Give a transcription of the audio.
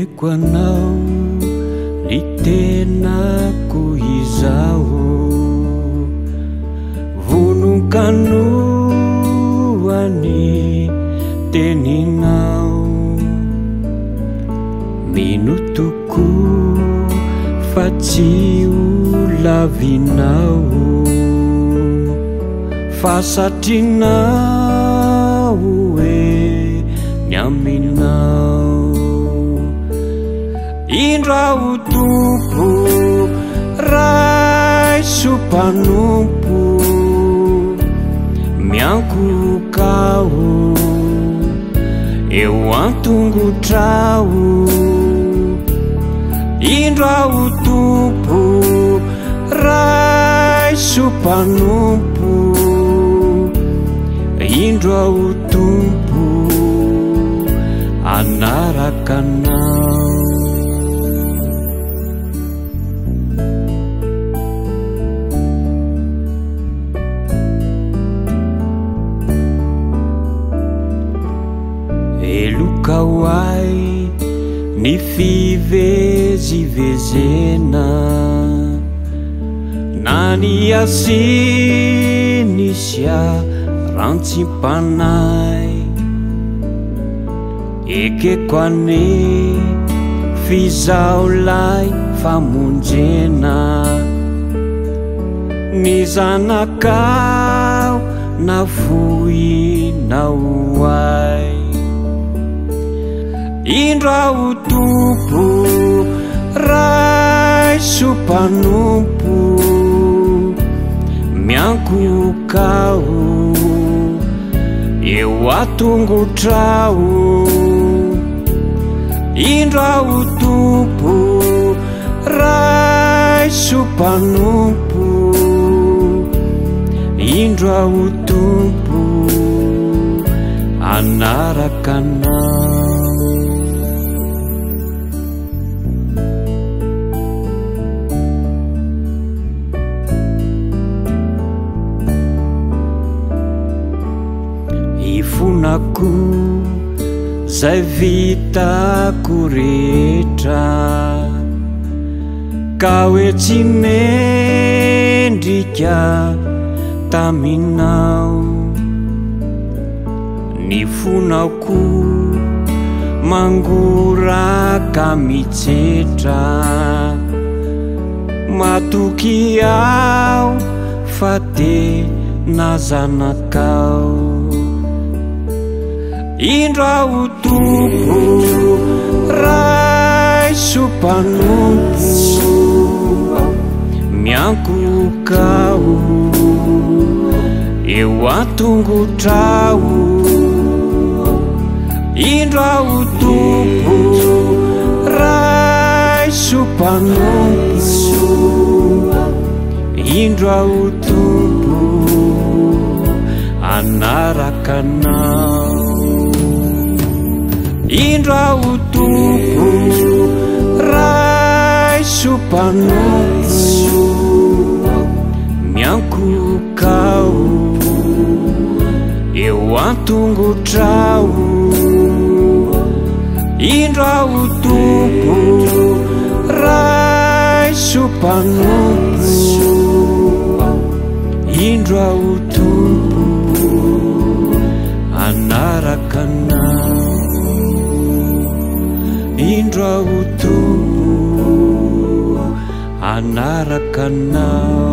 eko anao ny tenako izaho vonokanoany teninao minotoko fatsy olavinao fasatrinao oe nyaminao indro ao tompo raso panompo miankolokao eo antongotrao indro ao tompo ra so panompo indro ao tompo anarakanao oai ny fivezivezena na niasinisya rantsimpanay ikekoane fizaolay famonjena mi zanakao na foinaoai indraotompo rai sopanompo miankoyokao ewatongotrao indrao tompo ra sopanompo indroao tompo anarakana ko zay vitako rehetra ka hoe tsy mendrika taminao ny fonaoko mangoraka mitsetra matoky ao fa de nazanakao indro ao tubo rai sopanntio miankonokao eoatungotrao indro ao tobo raiso panomti so indro ao tumbo anarakanao indroao tomboo raiso panaio miankookao eo antongotrao indroao tomboo raiso panaiso indro ao tombo anarakanao indro aotomo anarakaanao